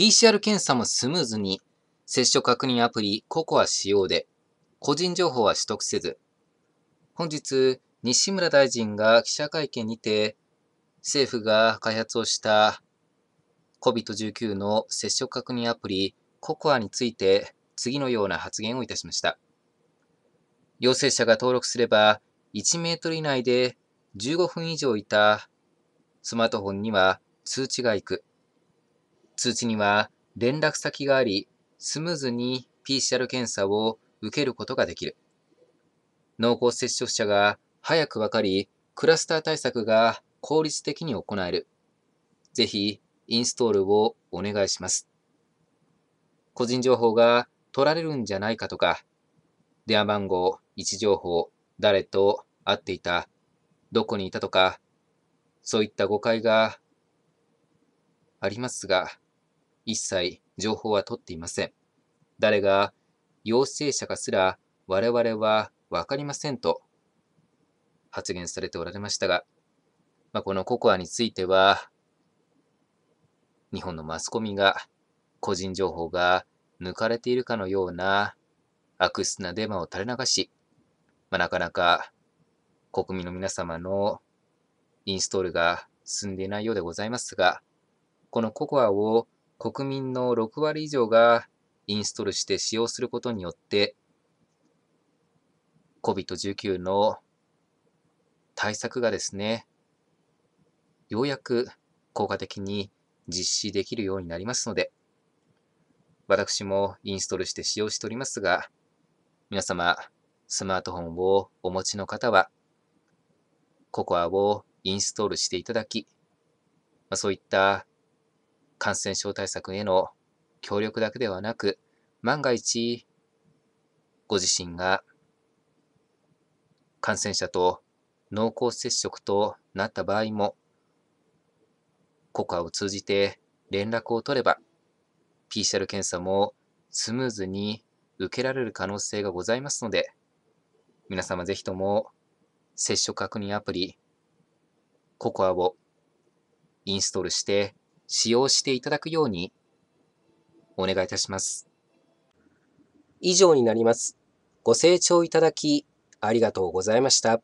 PCR 検査もスムーズに、接触確認アプリココア使用で、個人情報は取得せず、本日、西村大臣が記者会見にて、政府が開発をした COVID-19 の接触確認アプリココアについて次のような発言をいたしました。陽性者が登録すれば1メートル以内で15分以上いたスマートフォンには通知が行く。通知には連絡先があり、スムーズに PCR 検査を受けることができる。濃厚接触者が早くわかり、クラスター対策が効率的に行える。ぜひ、インストールをお願いします。個人情報が取られるんじゃないかとか、電話番号、位置情報、誰と会っていた、どこにいたとか、そういった誤解がありますが、一切情報は取っていません。誰が陽性者かすら我々はわかりませんと発言されておられましたが、まあ、このココアについては、日本のマスコミが個人情報が抜かれているかのような悪質なデマを垂れ流し、まあ、なかなか国民の皆様のインストールが進んでいないようでございますが、このココアを国民の6割以上がインストールして使用することによって、COVID-19 の対策がですね、ようやく効果的に実施できるようになりますので、私もインストールして使用しておりますが、皆様、スマートフォンをお持ちの方は、ココアをインストールしていただき、そういった感染症対策への協力だけではなく、万が一、ご自身が感染者と濃厚接触となった場合も、ココアを通じて連絡を取れば、PCR 検査もスムーズに受けられる可能性がございますので、皆様ぜひとも接触確認アプリ、ココアをインストールして使用していただくようにお願いいたします。以上になります。ご清聴いただきありがとうございました。